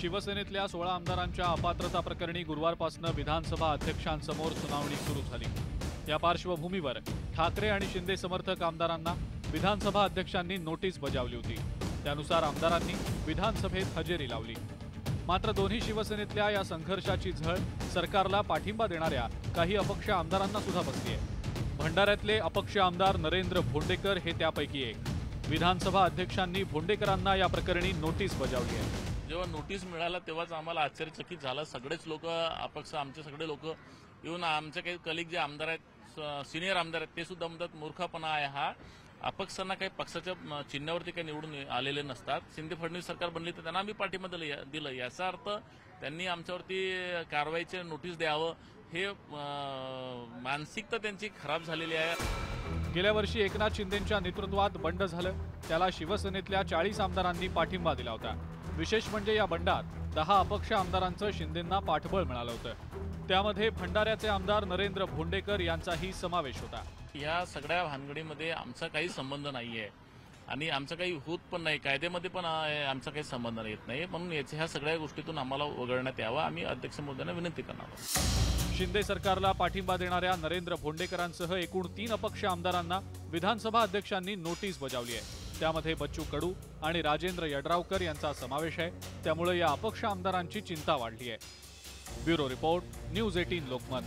शिवसेनेतल्या सोळा आमदारांच्या अपात्रता प्रकरणी गुरुवारपासून विधानसभा अध्यक्षांसमोर सुनावणी सुरू झाली. या पार्श्वभूमीवर ठाकरे आणि शिंदे समर्थक आमदारांना विधानसभा अध्यक्षांनी नोटीस बजावली होती. त्यानुसार आमदारांनी विधानसभेत हजेरी लावली. मात्र दोन्ही शिवसेनेतल्या या संघर्षाची झळ सरकारला पाठिंबा देणाऱ्या काही अपक्ष आमदारांना सुद्धा आहे भंडाऱ्यातले अपक्ष आमदार नरेंद्र भोंडेकर हे त्यापैकी एक. विधानसभा अध्यक्षांनी भोंडेकरांना या प्रकरणी नोटीस बजावली आहे. जेव्हा नोटीस मिळाला तेव्हाच आम्हाला आश्चर्यचकित झालं. सगळेच लोक अपक्ष आमचे सगळे लोक येऊन आमचे काही कलिक जे आमदार आहेत सिनियर आमदार आहेत ते सुद्धा म्हणतात मूर्खपणा आहे हा. अपक्षांना काही पक्षाच्या चिन्हावरती काही निवडून आलेले नसतात. शिंदे फडणवीस सरकार बनली तर त्यांना आम्ही पाठिंबा दिलं दिलं याचा अर्थ त्यांनी आमच्यावरती कारवाईचे नोटीस द्यावं. हे मानसिकता त्यांची खराब झालेली आहे. गेल्या वर्षी एकनाथ शिंदेच्या नेतृत्वात बंड झालं. त्याला शिवसेनेतल्या चाळीस आमदारांनी पाठिंबा दिला होता. विशेष म्हणजे या बंडात दहा अपक्ष आमदारांचं शिंदेंना पाठबळ मिळालं होतं. त्यामध्ये भंडाऱ्याचे आमदार नरेंद्र भोंडेकर यांचाही समावेश होता. या सगळ्या भानगडीमध्ये आमचा काही संबंध नाहीये. आणि आमचा काही होत पण नाही. कायद्यामध्ये पण आमचा काही संबंध येत नाही. म्हणून याच्या ह्या सगळ्या गोष्टीतून आम्हाला वगळण्यात यावं. आम्ही अध्यक्ष महोदयांना विनंती करणार आहोत. शिंदे सरकारला पाठिंबा देणाऱ्या नरेंद्र भोंडेकरांसह एकूण तीन अपक्ष आमदारांना विधानसभा अध्यक्षांनी नोटीस बजावली आहे. त्यामध्ये बच्चू कडू आणि राजेंद्र यड्रावकर यांचा समावेश आहे. त्यामुळे या अपक्ष आमदारांची चिंता वाढली आहे. Bureau report news eighteen Lokmat.